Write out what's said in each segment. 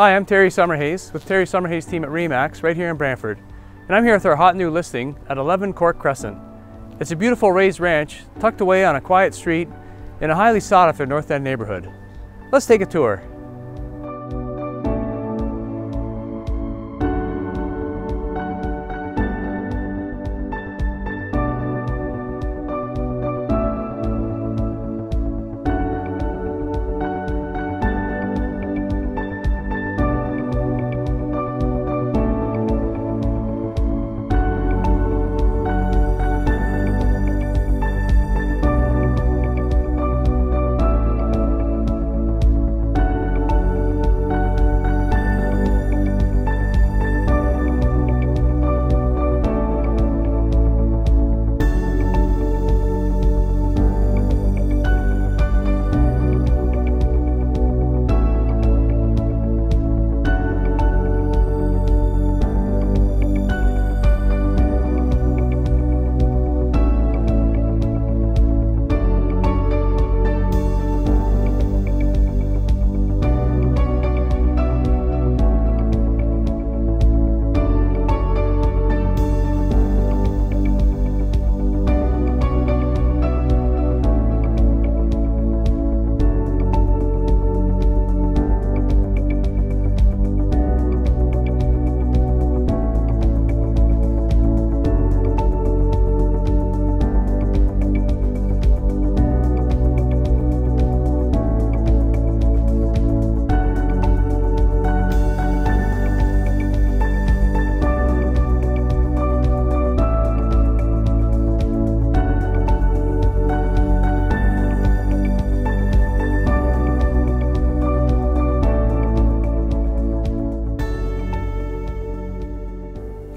Hi, I'm Terry Summerhays with Terry Summerhays team at Remax right here in Brantford. And I'm here with our hot new listing at 11 Cork Crescent. It's a beautiful raised ranch tucked away on a quiet street in a highly sought after North End neighborhood. Let's take a tour.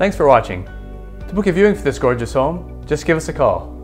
Thanks for watching. To book a viewing for this gorgeous home, just give us a call.